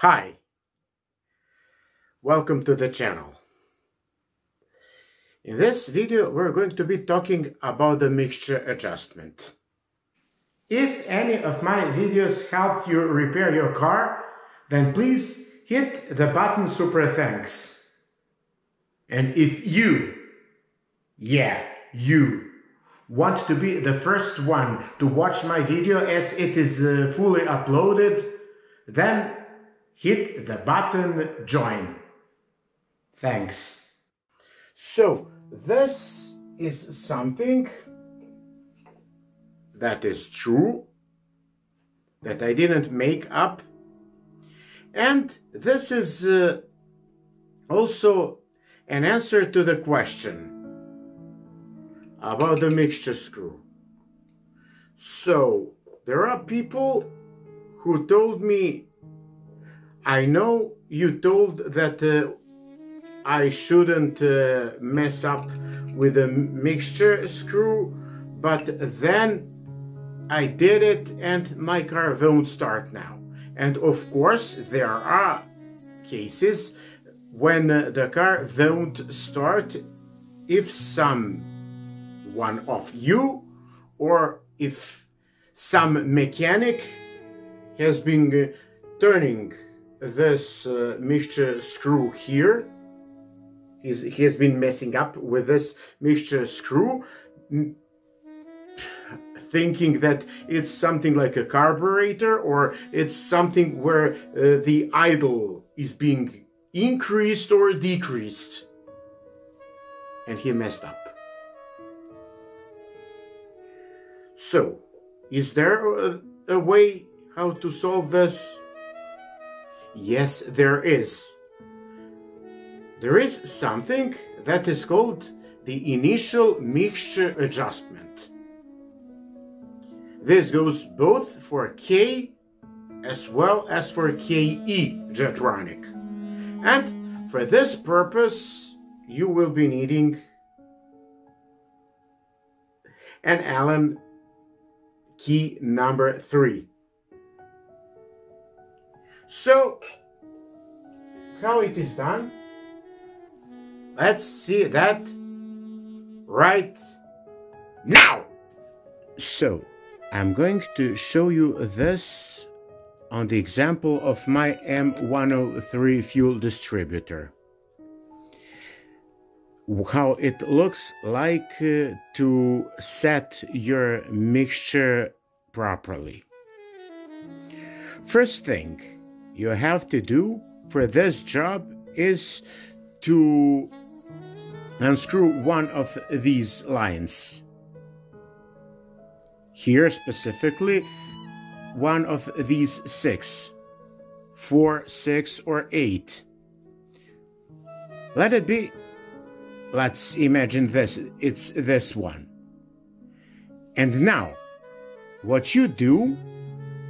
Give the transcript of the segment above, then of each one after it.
Hi, welcome to the channel. In this video we're going to be talking about the mixture adjustment. If any of my videos helped you repair your car, then please hit the button super thanks. And if you, yeah, you, want to be the first one to watch my video as it is uh, fully uploaded, then hit the button join. Thanks. So, this is something that is true, that I didn't make up. And this is uh, also an answer to the question about the mixture screw. So, there are people who told me, I know you told that uh, I shouldn't uh, mess up with the mixture screw, but then I did it and my car won't start now. And of course, there are cases when the car won't start if some one of you or if some mechanic has been uh, turning this uh, mixture screw here. He's, he has been messing up with this mixture screw thinking that it's something like a carburetor or it's something where uh, the idle is being increased or decreased. And he messed up. So, is there a, a way how to solve this? Yes, there is. There is something that is called the initial mixture adjustment. This goes both for K as well as for KE Jetronic. And for this purpose, you will be needing an Allen key number three. So, how it is done? Let's see that right now. So, I'm going to show you this on the example of my M103 fuel distributor how it looks like uh, to set your mixture properly. First thing you have to do for this job is to unscrew one of these lines. Here specifically, one of these six, four, six, or eight. Let it be. Let's imagine this. It's this one. And now what you do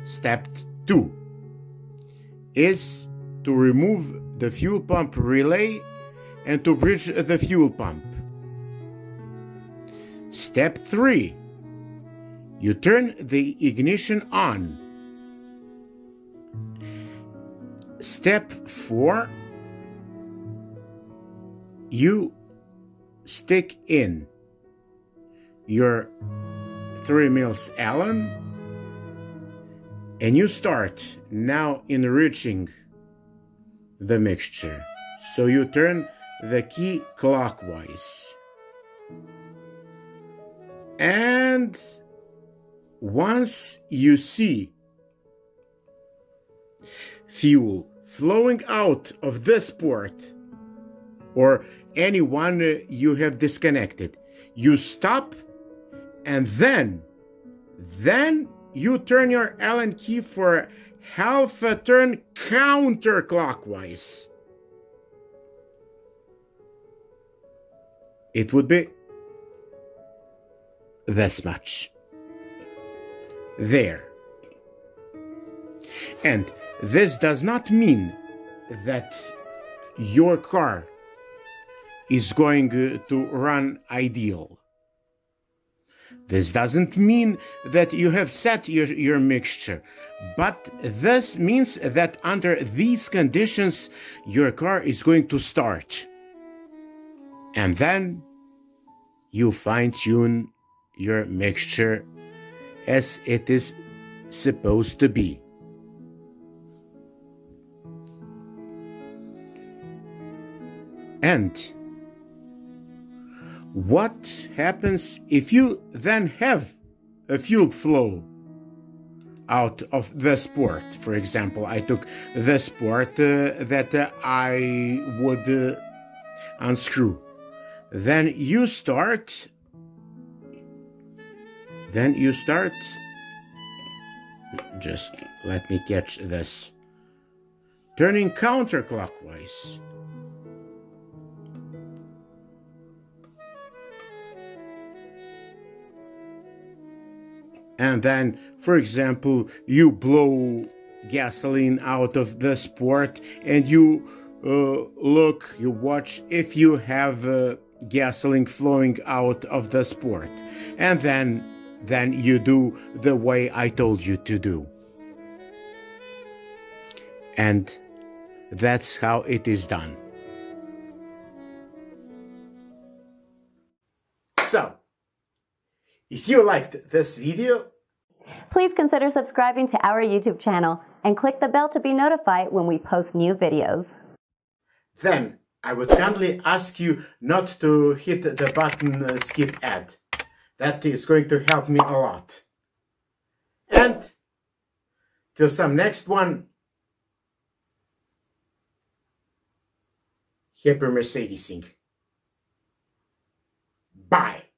step two is to remove the fuel pump relay and to bridge the fuel pump. Step three. You turn the ignition on. Step four. You stick in your 3 mils Allen and you start now enriching the mixture. So you turn the key clockwise. And once you see fuel flowing out of this port or anyone you have disconnected. You stop and then, then you turn your Allen key for half a turn counterclockwise. It would be this much. There. And this does not mean that your car is going to run ideal. This doesn't mean that you have set your, your mixture, but this means that under these conditions, your car is going to start. And then you fine tune your mixture as it is supposed to be. And what happens if you then have a fuel flow out of the sport? For example, I took the sport uh, that uh, I would uh, unscrew. Then you start. Then you start. Just let me catch this. Turning counterclockwise. And then, for example, you blow gasoline out of the sport and you uh, look, you watch if you have uh, gasoline flowing out of the sport, and then then you do the way I told you to do. And that's how it is done. So, if you liked this video, please consider subscribing to our YouTube channel and click the bell to be notified when we post new videos. Then I would kindly ask you not to hit the button uh, skip ad. That is going to help me a lot. And till some next one, happy Mercedesing. Bye.